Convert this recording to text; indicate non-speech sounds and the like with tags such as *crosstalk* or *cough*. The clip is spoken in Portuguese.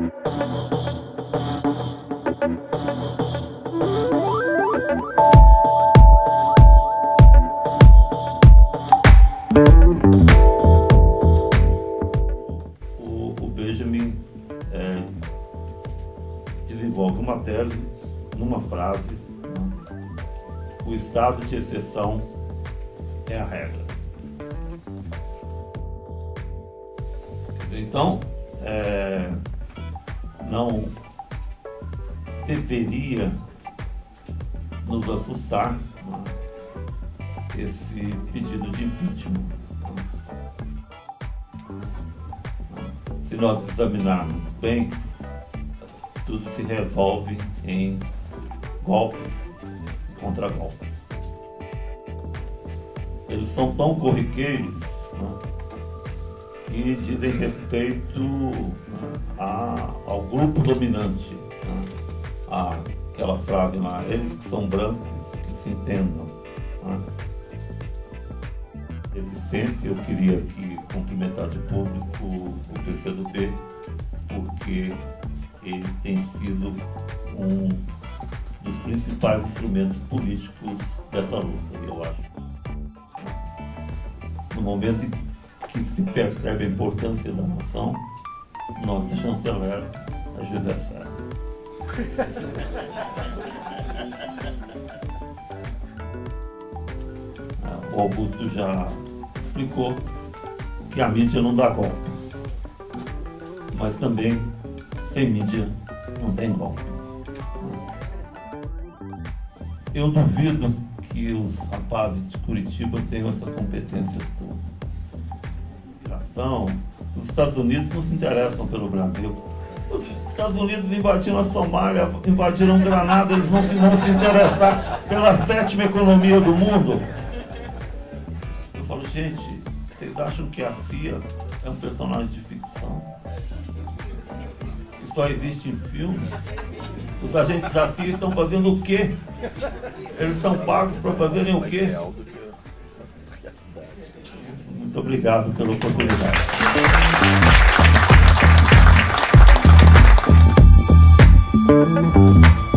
O, Benjamin é, desenvolve uma tese numa frase: né? o estado de exceção é a regra. Então, é, não deveria nos assustar né, esse pedido de impeachment. né. Se nós examinarmos bem, tudo se resolve em golpes e contragolpes. Eles são tão corriqueiros que dizem respeito né, a- ao grupo dominante. né, a- aquela frase lá, eles que são brancos, que se entendam. né. Resistência, eu queria aqui cumprimentar de público o PCdoB, porque ele tem sido um dos principais instrumentos políticos dessa luta, eu acho. No momento em que se percebe a importância da nação, nosso chanceler é José. *laughs* Ah, O Augusto já explicou que a mídia não dá golpe, mas também sem mídia não tem golpe. Eu duvido que os rapazes de Curitiba tenham essa competência toda. Os Estados Unidos não se interessam pelo Brasil. Os Estados Unidos invadiram a Somália, invadiram Granada, eles não vão se interessar pela sétima economia do mundo. Eu falo, gente, vocês acham que a CIA é um personagem de ficção? Que só existe em filme? Os agentes da CIA estão fazendo o quê? Eles são pagos para fazerem o quê? Muito obrigado pela oportunidade. Thank